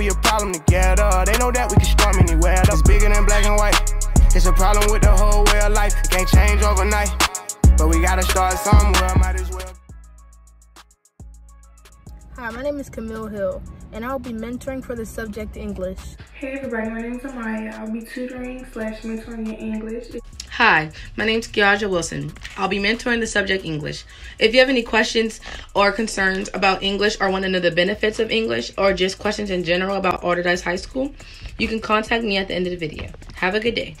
we a problem together. They know that we can storm anywhere. That's bigger than black and white. It's a problem with the whole way of life. It can't change overnight. But we gotta start somewhere. Might as well. Hi, my name is Camille Hill, and I'll be mentoring for the subject English. Hey everybody, my name is Amaya. I'll be tutoring slash mentoring in English. Hi, my name is Kiaja Wilson. I'll be mentoring the subject English. If you have any questions or concerns about English or want to know the benefits of English or just questions in general about Allderdice High School, you can contact me at the end of the video. Have a good day.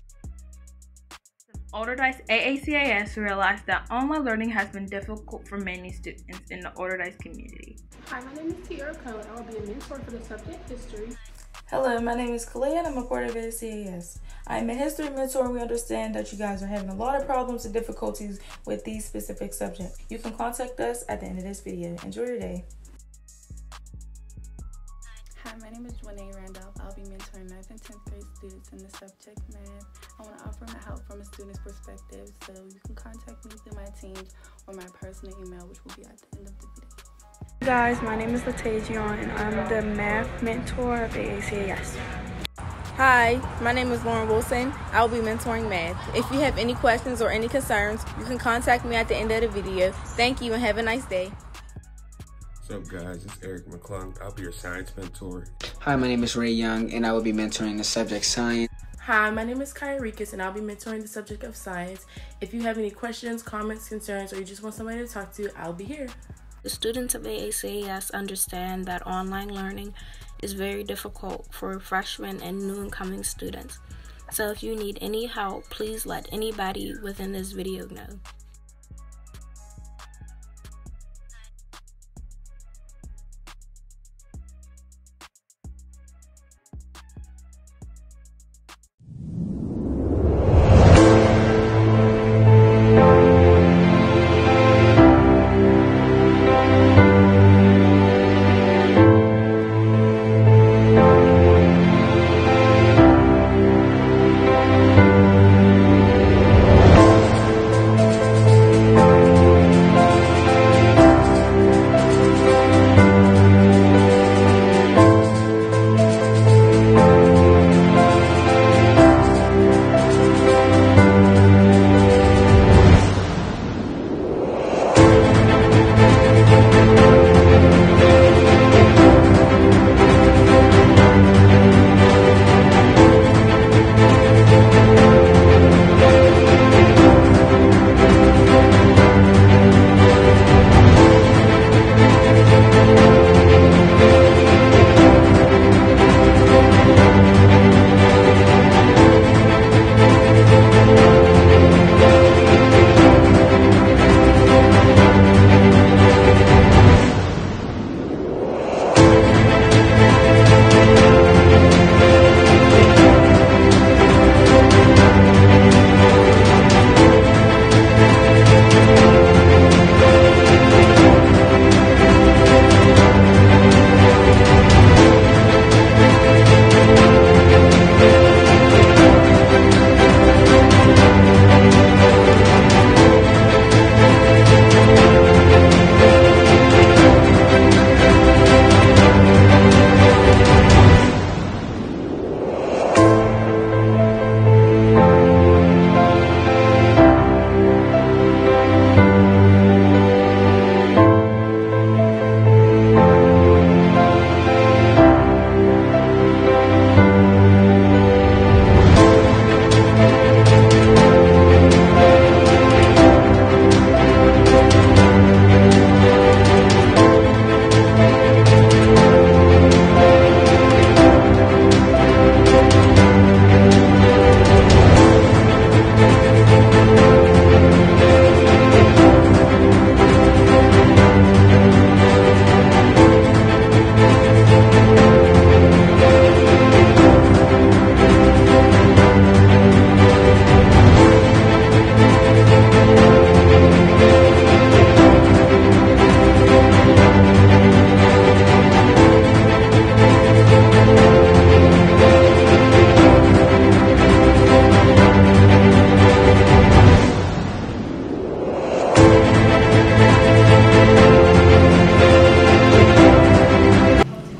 Allderdice AACAS realized that online learning has been difficult for many students in the Allderdice community. Hi, my name is Tiara Cole. I will be a mentor for the subject history. Hello, my name is Kalea and I'm a part of AACAS. I'm a history mentor and we understand that you guys are having a lot of problems and difficulties with these specific subjects. You can contact us at the end of this video. Enjoy your day. Hi, my name is Janae Randolph. I'll be mentoring 9th and 10th grade students in the subject math. I want to offer my help from a student's perspective, so you can contact me through my team or my personal email, which will be at the end of the video. Hey guys, my name is Latajion and I'm the math mentor of AACAS. Hi, my name is Lauren Wilson. I will be mentoring math. If you have any questions or any concerns, you can contact me at the end of the video. Thank you and have a nice day. What's up guys, it's Eric McClung. I'll be your science mentor. Hi, my name is Ray Young and I will be mentoring the subject science. Hi, my name is Kaya Rikas and I'll be mentoring the subject of science. If you have any questions, comments, concerns, or you just want somebody to talk to, I'll be here. The students of AACAS understand that online learning is very difficult for freshmen and new incoming students. So if you need any help, please let anybody within this video know.